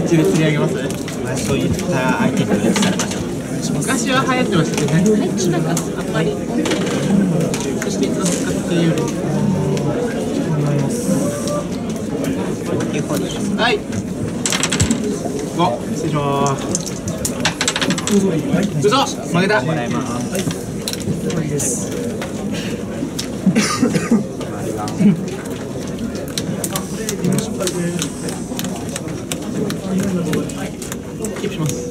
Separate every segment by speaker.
Speaker 1: ッチで釣り上げます
Speaker 2: まあそういったアイテムがされました
Speaker 1: 昔は流行ってましたけどね最近なんかあんまりそしていつも使っているより。はい。お失礼します。嘘負けた。
Speaker 2: もらい。ます
Speaker 1: キープします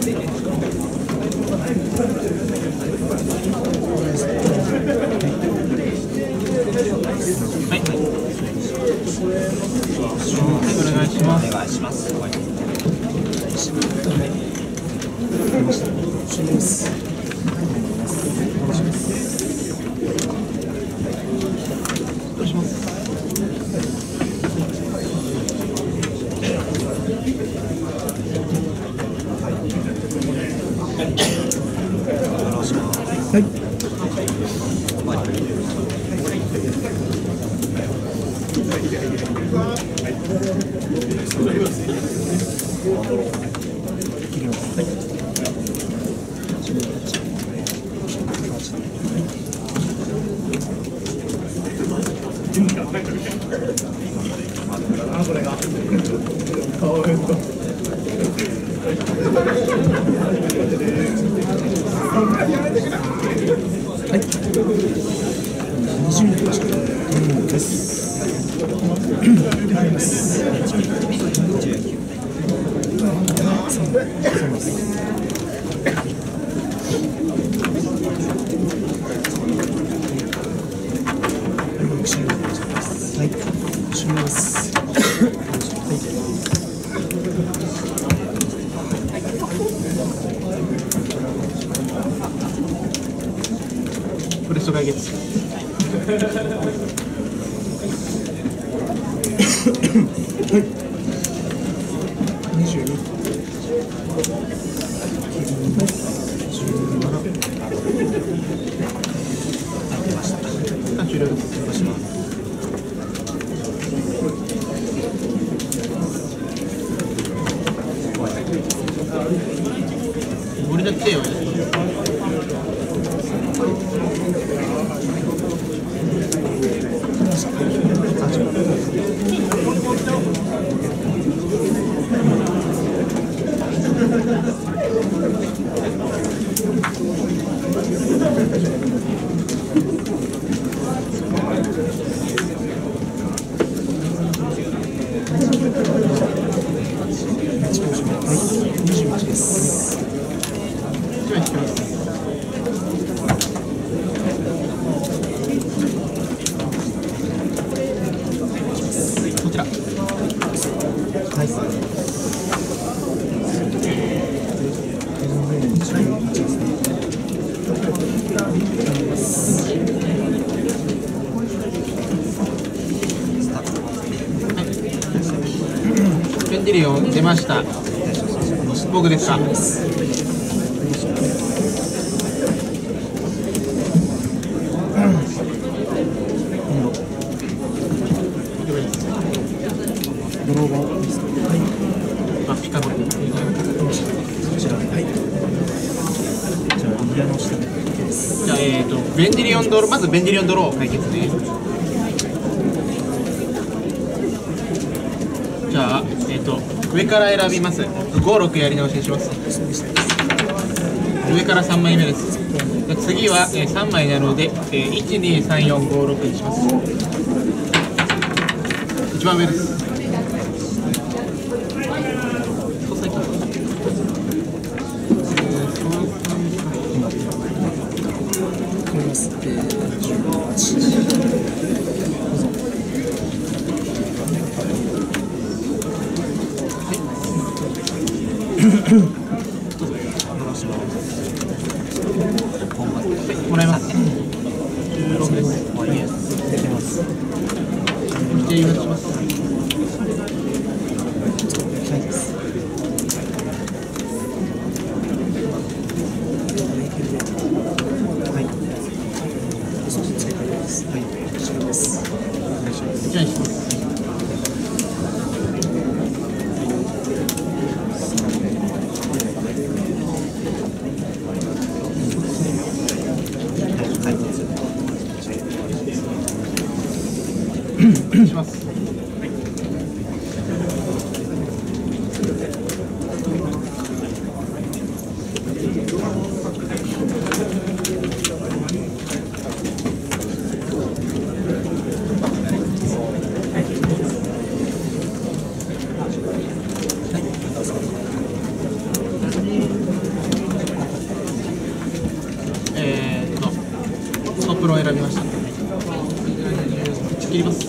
Speaker 1: お願いします
Speaker 2: お願い
Speaker 1: ブレスト解決あ終了です。俺だってよ一枚引きますこちらペンディリオン出ました。僕ですか？じゃあえっ、とベンディリオンドローまずベンディリオンドロー解決ねじゃあえっ、と上から選びます。56やり直しにします。上から3枚目です。次は、えー、3枚なので、えー、123456にします。一番上です。もらいます。16です
Speaker 2: もういいです。
Speaker 3: 出てます。
Speaker 1: じゃあ誘発します
Speaker 3: はいです。はい。少し追加です。はい。後ろです。お願いします。
Speaker 1: じゃあしますします。トップロを選びました切ります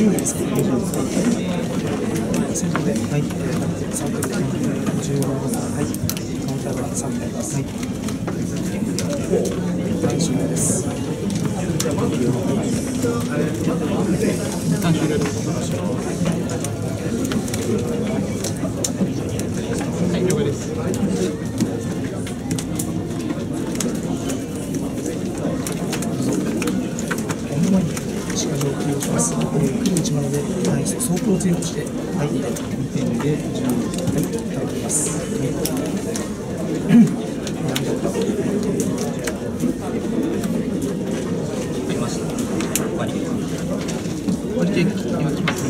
Speaker 3: 20ですか。はい。三点で、十番はい。カウンターが三点です。はい。はい、終了です。
Speaker 1: 一旦終了ですはい了解です
Speaker 3: この前にしか上級をします。えー、9日まで、はい、走行強くして、はい、2点で10、はい、いただきます。
Speaker 2: りました終わり
Speaker 1: これで今来ます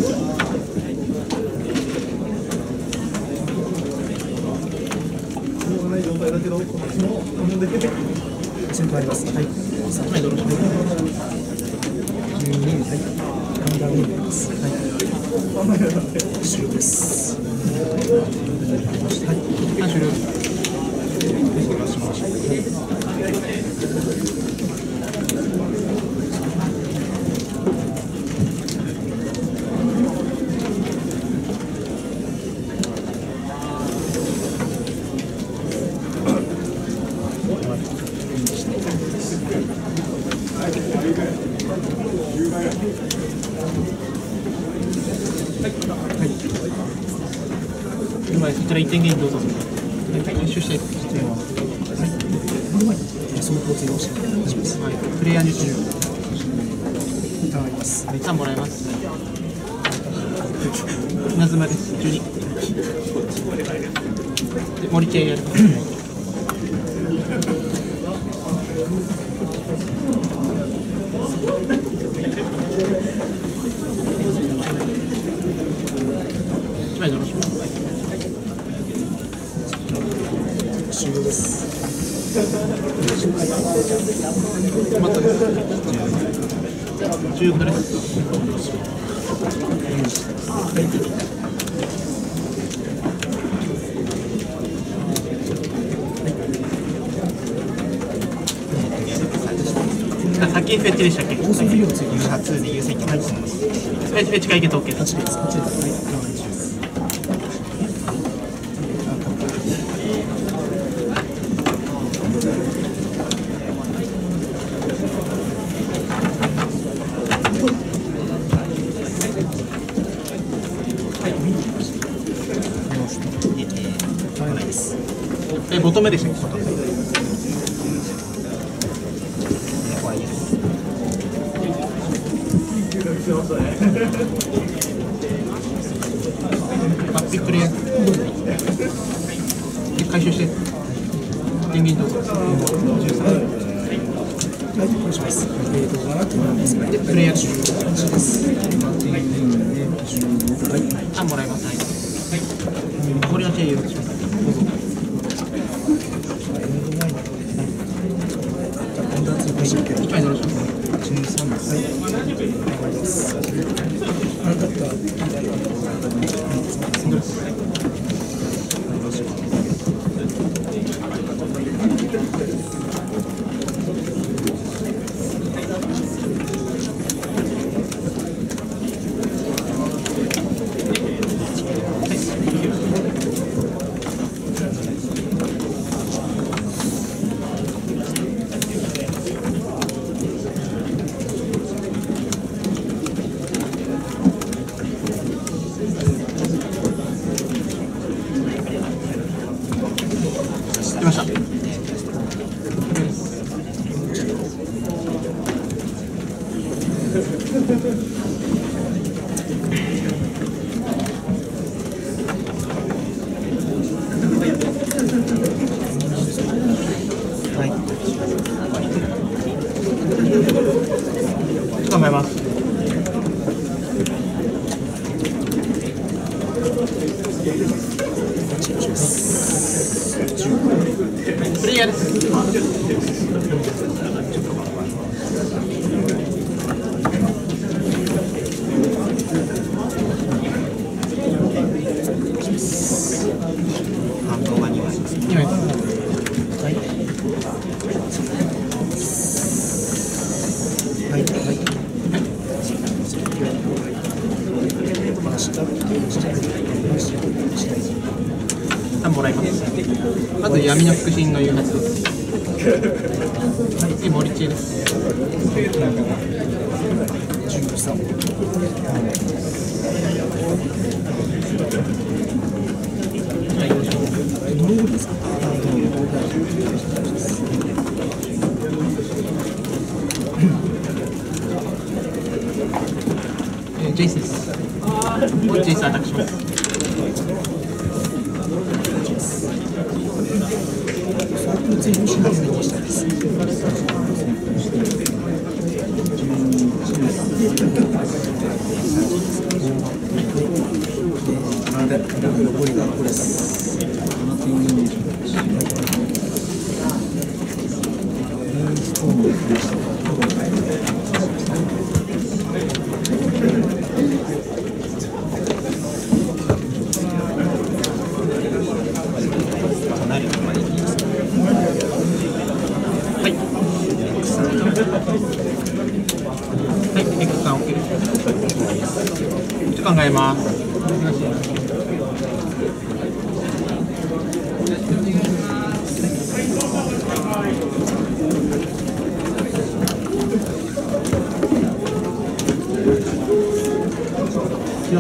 Speaker 3: 先頭あります。はい。さ
Speaker 1: はい。どうぞ
Speaker 3: 12、はい。カウンターになります。はい。終了です。はい。
Speaker 1: 終了です今そちら1点ゲインどうぞ回収して必要は
Speaker 3: この前に走行強くして、お願い。します。
Speaker 1: はい。プレイヤーに10
Speaker 3: い。ただきます。
Speaker 1: はい。3もらい。ます稲妻です12で森系やります一枚よろしく
Speaker 3: 了です。
Speaker 1: 止まったです先フェッチでしたっけ
Speaker 3: 放送費用つい。
Speaker 2: 初で優先権入ってます
Speaker 1: フェッチフェッチ会見と OK です。
Speaker 3: お願いします。はい、見に行きました。
Speaker 2: で、えー、
Speaker 3: はい、ないです。
Speaker 1: えボトムでしたっけ？バッピプレイヤーで回収して電源どうぞ
Speaker 3: はい、お願いします。えーと、7点なんですが、
Speaker 1: でプレイヤー中
Speaker 3: 8です。で、15、はい。
Speaker 1: あもらいますはい森のチェーンよろしくどうぞ 있습니다. ジェイスです。ジェイスアタックします。
Speaker 3: 全部しますねしたですで残りがこれです
Speaker 2: 離れるまでいいですね。
Speaker 1: はい。はい、X さん OK です。ちょっと考えます。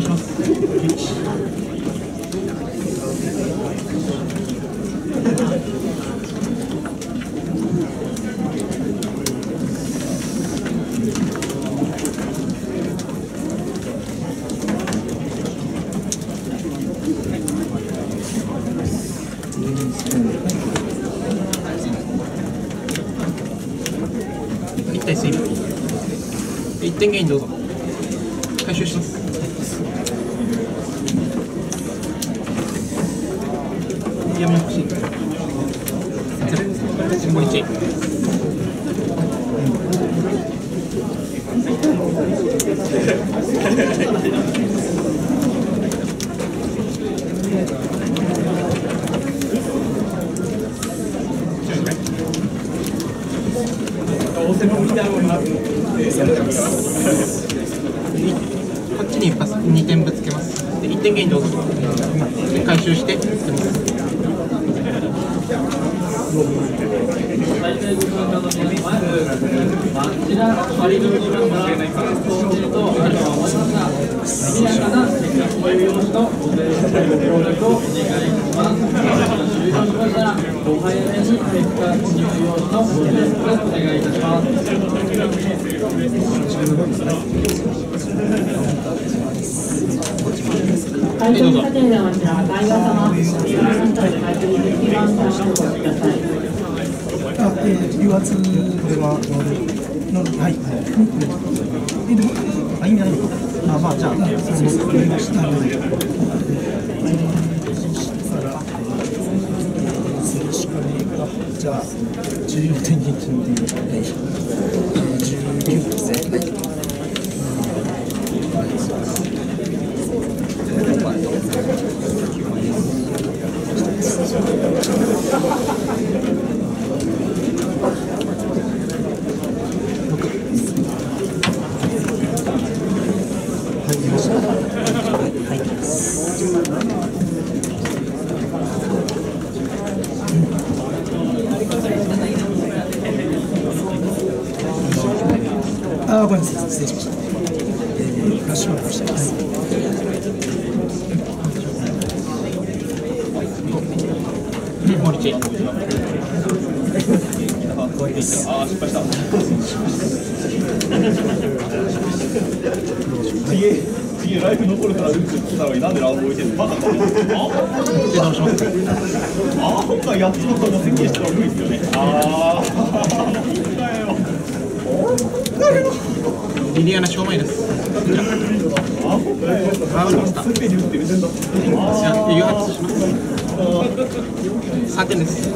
Speaker 1: 起動します。一体水分。一点ゲインどうぞ。回収します。闇の欲しい。ゼロ。シンボル1。こっちに一発2点ぶつけます。で1点ゲインどうぞ。で回収して、
Speaker 4: 会場に建てるはこちら、外側様、皆さんから会場に一番出してお越しください。
Speaker 3: あ、えー、油圧これは乗るはい。はい。えでもあ意味ない。のかあまあじゃあそうですわかりましたはい。そしたら正式かじゃあ14点に決めてはい19ですねはいはいよろしくはいあごめんなさい失礼しました。えーラッシュバックしてます
Speaker 1: モリチェ
Speaker 3: 怖いです
Speaker 5: 次ライフ残るからルークって言った。のになんでラウンド置い。てん。のバカか
Speaker 1: でどうします
Speaker 5: あ今回8つのとこ宣言したら無理ですよねああ
Speaker 1: リリアナ正面ですこちらワードマスター
Speaker 5: 全てに打ってる全部
Speaker 1: じゃあ誘発します3点です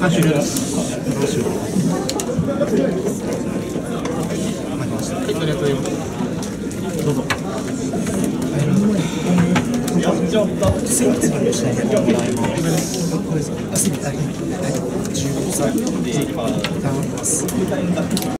Speaker 1: 3終了ですはい、ありがとうございますどうぞ
Speaker 5: やっちゃった
Speaker 3: 先手の吉田でこれです。あ、すみません。はい。15歳。ターンパス。